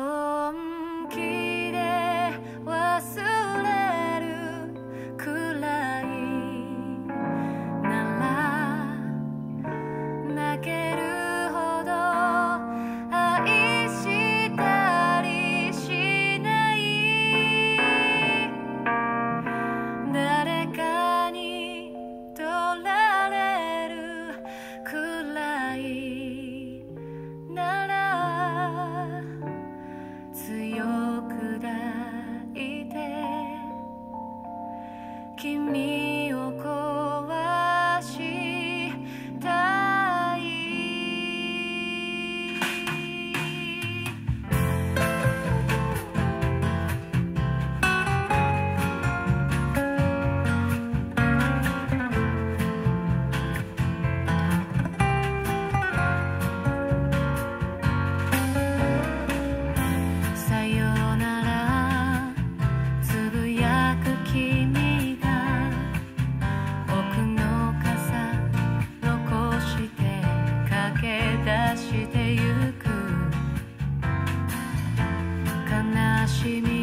Oh. She.